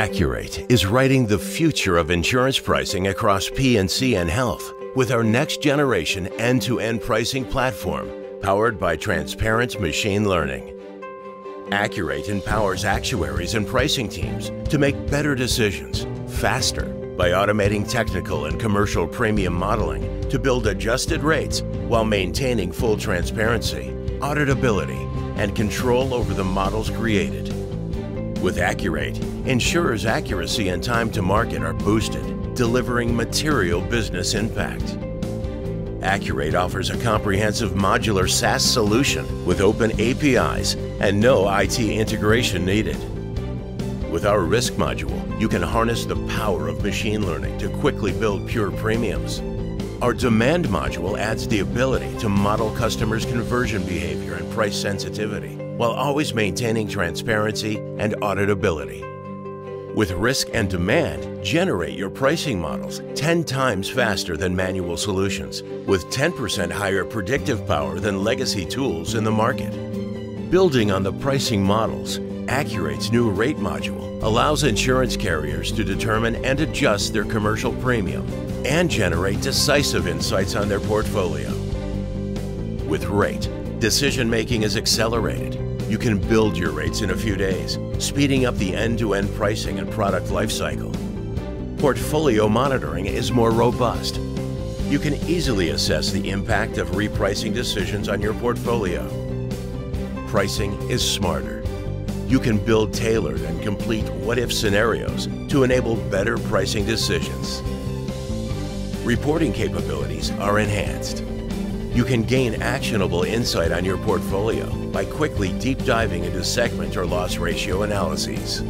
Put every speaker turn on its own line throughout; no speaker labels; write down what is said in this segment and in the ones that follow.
Akur8 is writing the future of insurance pricing across P&C and health with our next generation end-to-end pricing platform powered by transparent machine learning. Akur8 empowers actuaries and pricing teams to make better decisions faster by automating technical and commercial premium modeling to build adjusted rates while maintaining full transparency, auditability, and control over the models created. With Akur8, insurers' accuracy and time to market are boosted, delivering material business impact. Akur8 offers a comprehensive modular SaaS solution with open APIs and no IT integration needed. With our risk module, you can harness the power of machine learning to quickly build pure premiums. Our demand module adds the ability to model customers' conversion behavior and price sensitivity while always maintaining transparency and auditability. With risk and demand, generate your pricing models 10 times faster than manual solutions, with 10% higher predictive power than legacy tools in the market. Building on the pricing models, Akur8's new rate module allows insurance carriers to determine and adjust their commercial premium and generate decisive insights on their portfolio. With Rate, decision making is accelerated you can build your rates in a few days, speeding up the end-to-end pricing and product lifecycle. Portfolio monitoring is more robust. You can easily assess the impact of repricing decisions on your portfolio. Pricing is smarter. You can build tailored and complete what-if scenarios to enable better pricing decisions. Reporting capabilities are enhanced you can gain actionable insight on your portfolio by quickly deep diving into segment or loss ratio analyses.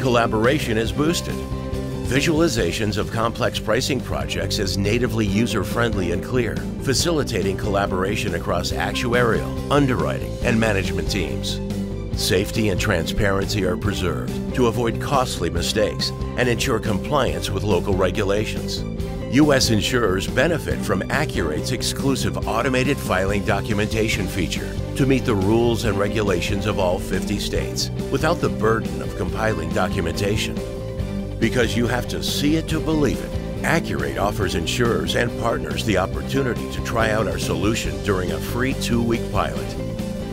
Collaboration is boosted. Visualizations of complex pricing projects is natively user-friendly and clear, facilitating collaboration across actuarial, underwriting, and management teams. Safety and transparency are preserved to avoid costly mistakes and ensure compliance with local regulations. U.S. insurers benefit from Akur8's exclusive automated filing documentation feature to meet the rules and regulations of all 50 states without the burden of compiling documentation. Because you have to see it to believe it, Akur8 offers insurers and partners the opportunity to try out our solution during a free two-week pilot.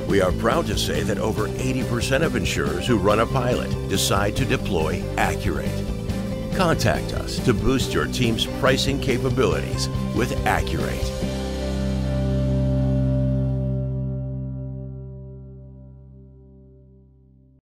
We are proud to say that over 80% of insurers who run a pilot decide to deploy Akur8. Contact us to boost your team's pricing capabilities with Akur8.